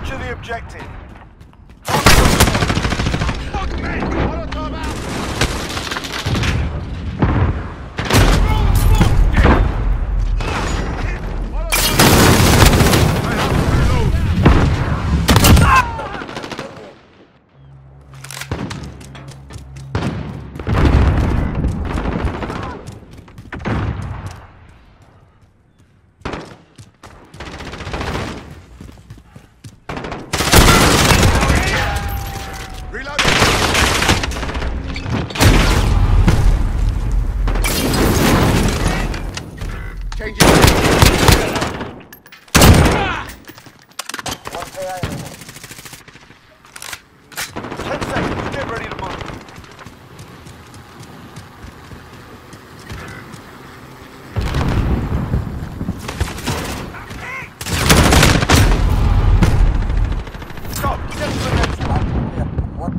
Capture the objective. One there. Ten seconds. Get ready to move. Go. Get to the next one. One.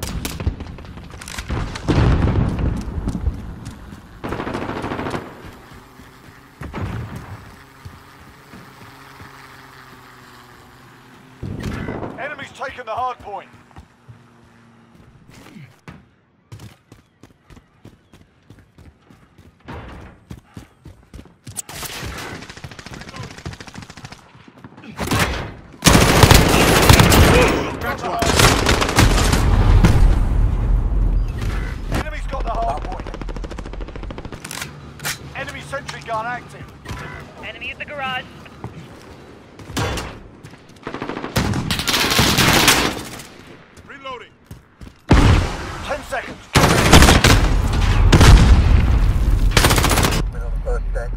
Enemy's taken the hard point. Enemy's got the hard point. Enemy sentry gun active. Enemy at the garage. Reloading. Ten seconds. Middle of the first deck.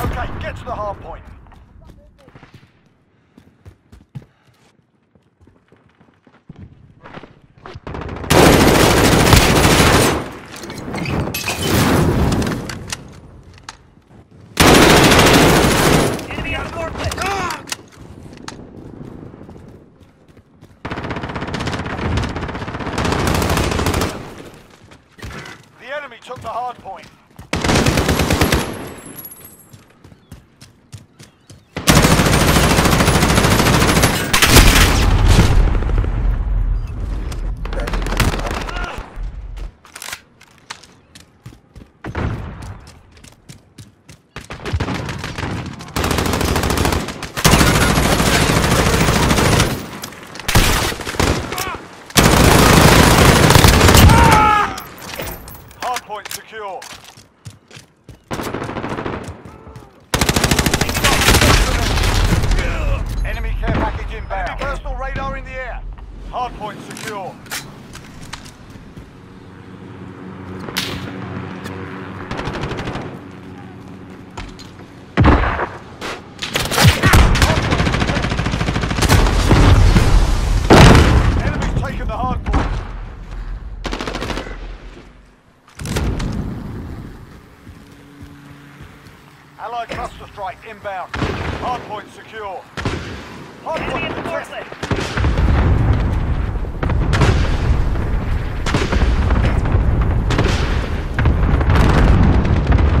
Okay, get to the hard point. Forklift. Ah! The enemy took the hard point. Hard point secure. Enemy care package inbound. Enemy personal radar in the air. Hard point secure. Enemy's taken the hard point. Allied cluster strike inbound. Hardpoint secure. Enemy Hardpoint at the contested. forklift.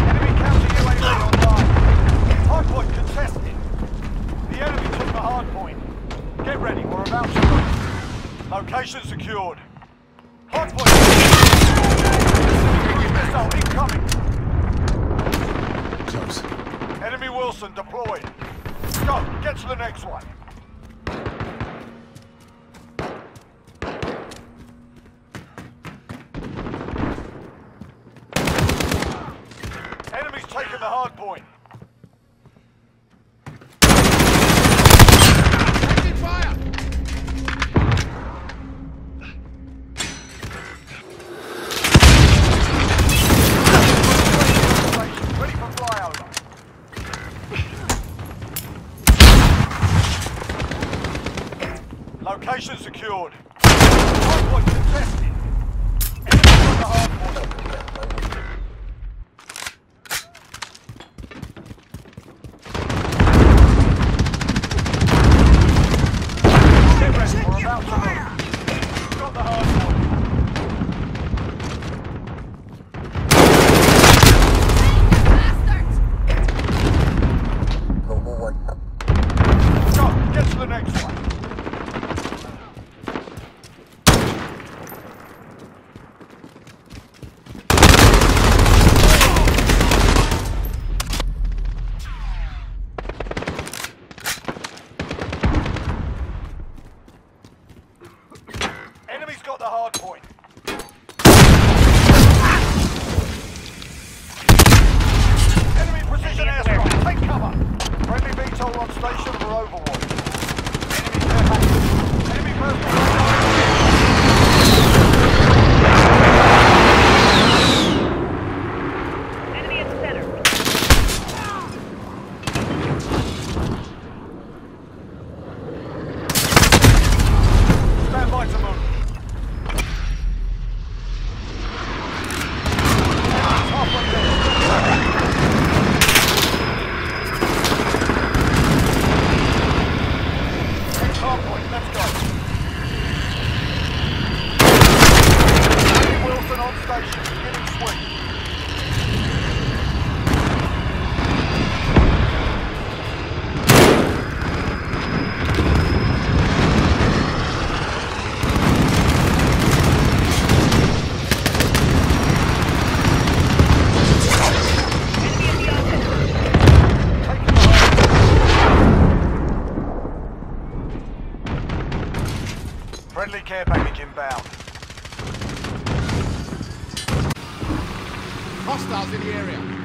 Enemy counter UAV online. Hardpoint contested. The enemy took the hardpoint. Get ready, we're about to move. Location secured. Hardpoint. Missile incoming. Close. Enemy Wheelson deployed. Go, get to the next one. care package inbound. Hostiles in the area.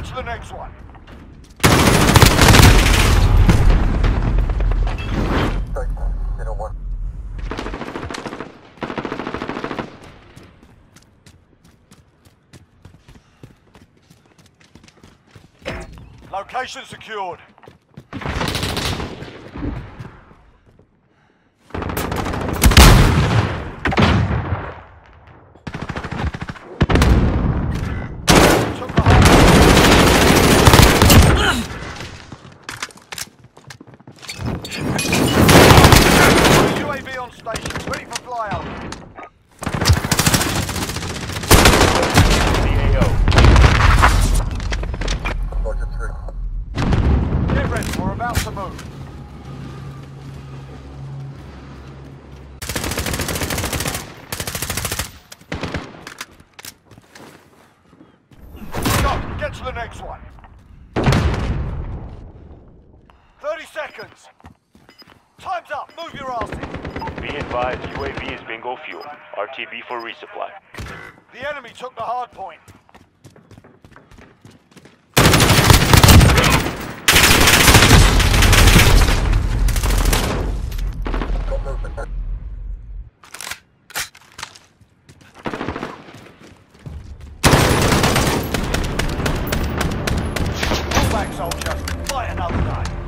Catch the next one. Location secured. Hands up! Move your asses! Be advised, UAV is bingo fuel. RTB for resupply. The enemy took the hard point. Pull back, soldier. Fight another night.